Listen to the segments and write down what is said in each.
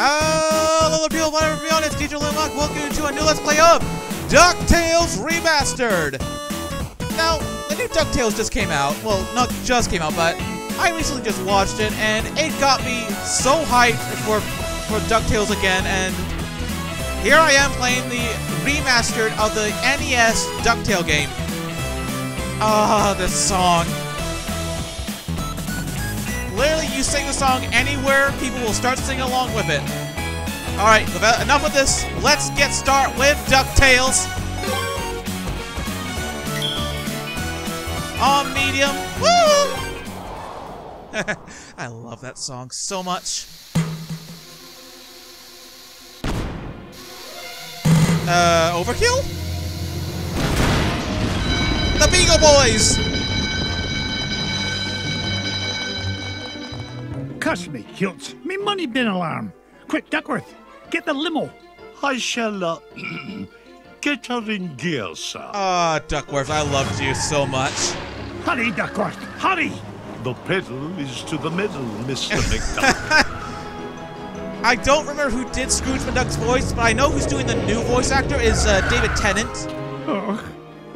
Hello, people, whatever be honest, DJ Liam Mack, welcome to a new Let's Play of DuckTales Remastered! Now, the new DuckTales just came out. Well, not just came out, but I recently just watched it, and it got me so hyped for, for DuckTales again, and here I am playing the remastered of the NES DuckTale game. Ah, this song. You sing the song anywhere, people will start singing along with it. Alright, enough with this. Let's get started with DuckTales. On medium. Woo! I love that song so much. Uh, overkill? The Beagle Boys! Cuss me, Hilts. Me money bin alarm. Quick, Duckworth, get the limo. I shall uh, get her in gear, sir. Ah, uh, Duckworth, I loved you so much. Hurry, Duckworth, hurry! The pedal is to the middle, Mr. McDuck. I don't remember who did Scrooge McDuck's voice, but I know who's doing the new voice actor is uh, David Tennant. Oh,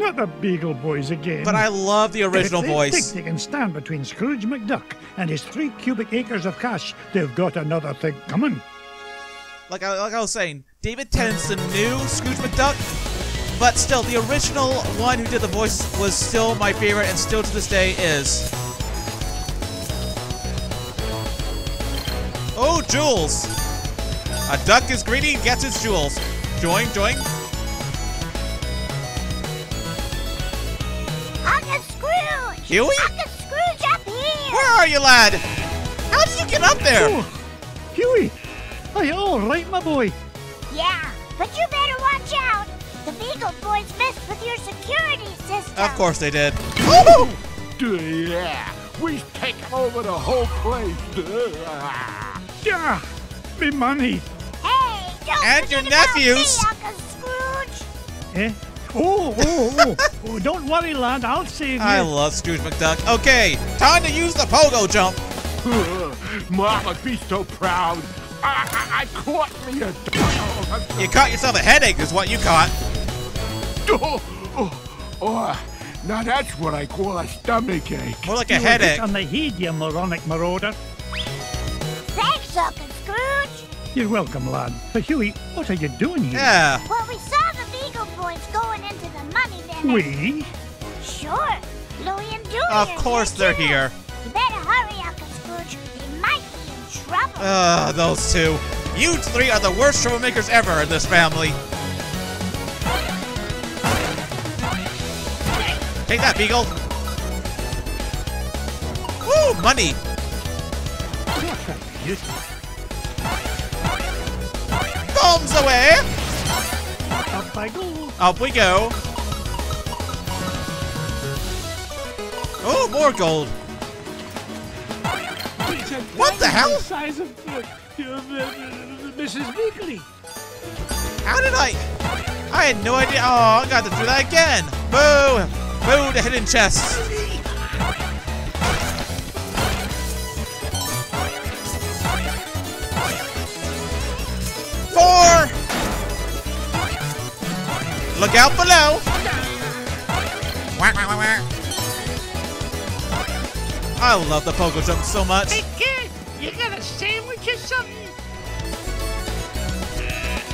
not the Beagle Boys again. But I love the original if they voice. think they can stand between Scrooge McDuck and his three cubic acres of cash, they've got another thing coming. Like I, like I was saying, David Tennant's the new Scrooge McDuck, but still, the original one who did the voice was still my favorite, and still to this day is. Oh, jewels! A duck is greedy, gets its jewels. Join, join. Huey? Uncle Scrooge up here! Where are you, lad? How did you get up there? Oh, Huey! Are you all right, my boy? Yeah, but you better watch out. The Beagle Boys messed with your security system. Of course they did. Oh! Yeah, we've taken over the whole place. Yeah, me money. Hey, don't And forget your about nephews. Me, Uncle Scrooge. Eh? Oh, oh, oh. oh, don't worry, lad. I'll save you. I love Scrooge McDuck. Okay, time to use the pogo jump. Mama, be so proud. I, I, I caught me a. dog. You caught yourself a headache, is what you caught. Oh, oh, oh, now that's what I call a stomach ache. More like a You were headache. on the head, you moronic marauder. Thanks, Uncle Scrooge. You're welcome, lad. But Huey, what are you doing here? Yeah. Well, we saw We? Sure. Louie and Dewey Of course here, they're too. here. You better hurry, Uncle Scrooge. They might be in trouble. Ugh, those two. You three are the worst troublemakers ever in this family. Take that, Beagle. Woo, money. Bombs away. Up I go. Up we go. Oh, more gold. What the hell? size of uh, Mrs. Beakley. How did I? I had no idea. Oh, I got to do that again. Boo! Boo the hidden chest. Four. Look out below. I love the pogo jump so much. Hey, kid, you got a sandwich or something?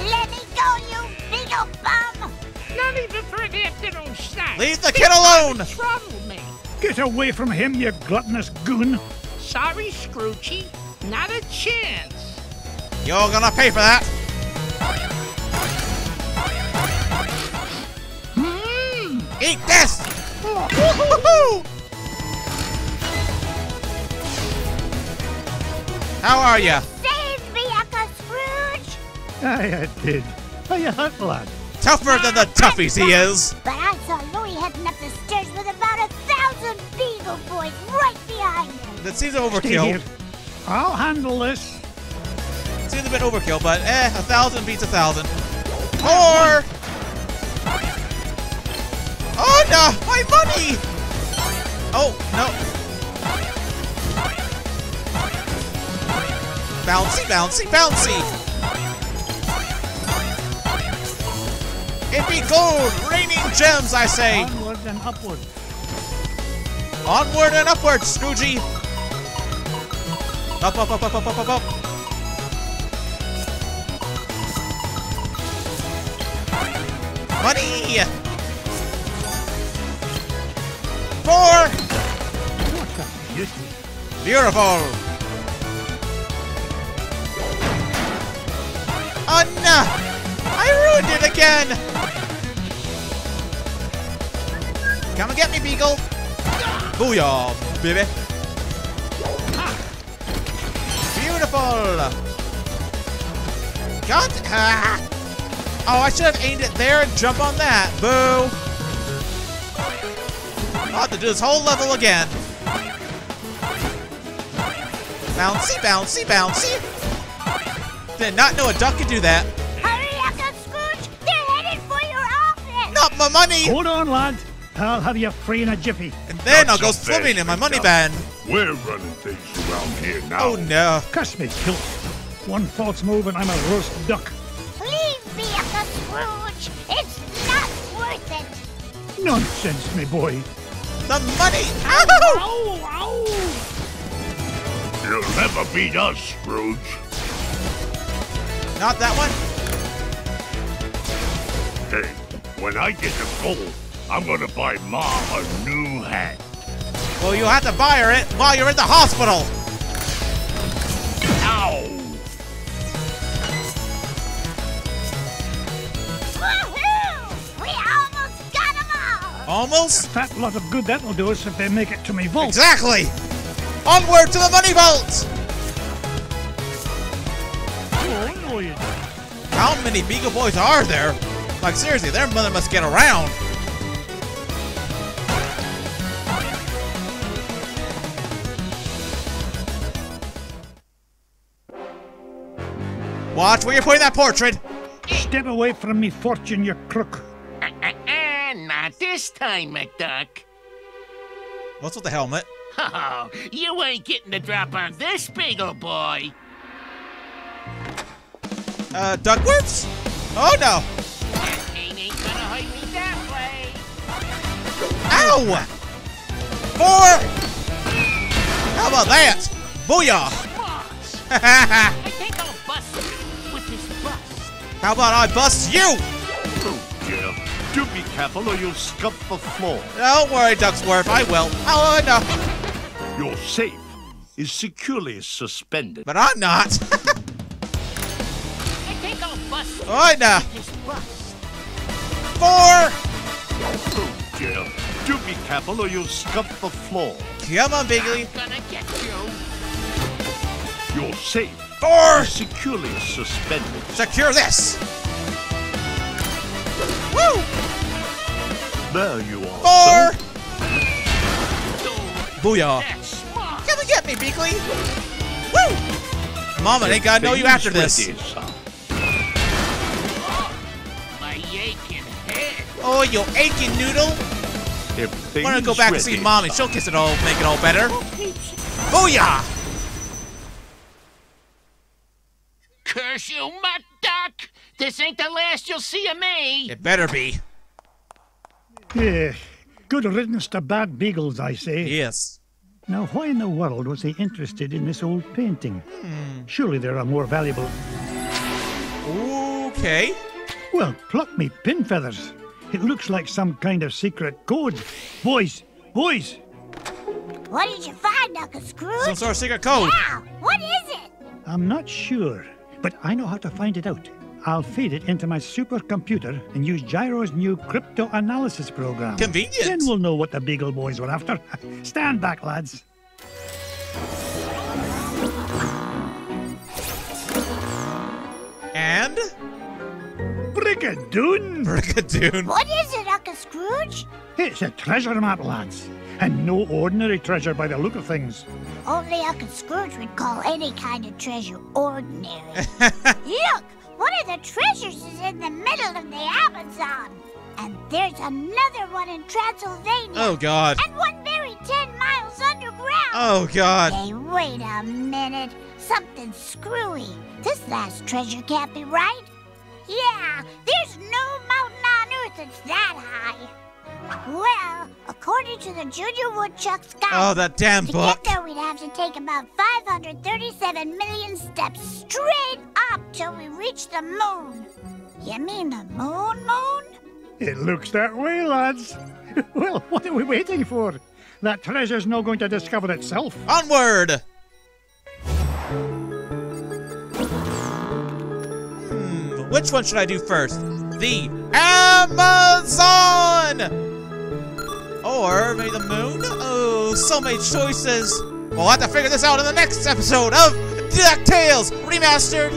Let me go, you Beagle bum. Not even for an afternoon snack. Leave the kid alone. Trouble me. Get away from him, you gluttonous goon. Sorry, Scroochy. Not a chance. You're gonna pay for that. Hmm. Eat this! How are you? Save me, Uncle Scrooge. Aye, I did. Are you hurt, lad? Tougher than the toughies he is. But I saw Louie heading up the stairs with about a thousand Beagle Boys right behind him. That seems overkill. here. I'll handle this. Seems a bit overkill, but eh, a thousand beats a thousand. More! Oh no, my money! Oh, no. Bouncy, bouncy, bouncy! It be gold! Raining gems, I say! Onward and upward. Onward and upward, Snoogey! Up, up, up, up, up, up, up, up! Money! Four! Beautiful! I ruined it again! Come and get me, Beagle! Booyah, baby! Beautiful! God! Ah. Oh, I should have aimed it there and jump on that. Boo! I'll have to do this whole level again. Bouncy, bouncy, bouncy. Did not know a duck could do that. Hurry, Uncle Scrooge! They're headed for your office! Not my money! Hold on, lad. I'll have you free in a jiffy. And then Not I'll go swimming in my money McDuck. van. We're running things around here now. Oh no. Cuss me, kilt. One false move and I'm a roast duck. Leave me, Uncle Scrooge! It's not worth it! Nonsense, me boy. The money! Ow! Ow, ow. You'll never beat us, Scrooge. Not that one. Hey, when I get the gold, I'm gonna buy Mom a new hat. Well, you'll have to buy her it while you're in the hospital. Ow! Woohoo! We almost got them all! Almost. Fat lot of good that'll do us if they make it to me vault. Exactly. Onward to the money vault. How many Beagle Boys are there? Like seriously, their mother must get around. Watch where you're putting that portrait. Step away from me, fortune, you crook. Uh-uh, not this time, McDuck. What's with the helmet? Oh, you ain't getting the drop on this Beagle boy. Uh, Duckworths? Oh no! That ain't ain't gonna hurt me that way. Ow! Four! How about that? Booyah! I think I'll bust with this bust. How about I bust you? Oh, dear. Do be careful or you'll scub the floor. Don't worry, Duckworth, I will. Oh, no. Your safe is securely suspended. But I'm not. I think I'll bust you oh, no. with this. Four! Oh, dear. Do be careful or you'll scub the floor. Come on, Biggly. I'm gonna get you. Your safe Four! securely suspended. Secure this. Woo! There you are. Four! sir. Booyah. Come and get me, Beakley! Woo! Mama ain't gotta know you after this. Oh, you aching noodle. Everything's Wanna go back and see Mommy. son. She'll kiss it all, make it all better. Booyah! Curse you, mutt duck! This ain't the last you'll see of me. It better be. Yeah. Good riddance to bad beagles, I say. Yes. Now, why in the world was he interested in this old painting? Surely there are more valuable. Okay. Well, pluck me pin feathers. It looks like some kind of secret code. Boys, boys, What did you find, Uncle Scrooge? Some sort of secret code. Yeah, what is it? I'm not sure, but I know how to find it out. I'll feed it into my supercomputer and use Gyro's new crypto analysis program. Convenient. Then we'll know what the Beagle Boys were after. Stand back, lads. Brigadoon! Brigadoon. What is it, Uncle Scrooge? It's a treasure map, lads. And no ordinary treasure by the look of things. Only Uncle Scrooge would call any kind of treasure ordinary. Look, one of the treasures is in the middle of the Amazon. And there's another one in Transylvania. Oh God. And one buried 10 miles underground. Oh God. Hey, wait a minute. Something's screwy. This last treasure can't be right. Yeah, there's no mountain on Earth that's that high. Well, according to the Junior Woodchuck's guide, Oh, that damn to book. get there we'd have to take about 537 million steps straight up till we reach the moon. You mean the moon, moon? It looks that way, lads. well, what are we waiting for? That treasure's not going to discover itself. Onward! Which one should I do first? The Amazon! Or maybe the moon? Oh, so many choices. We'll have to figure this out in the next episode of DuckTales Remastered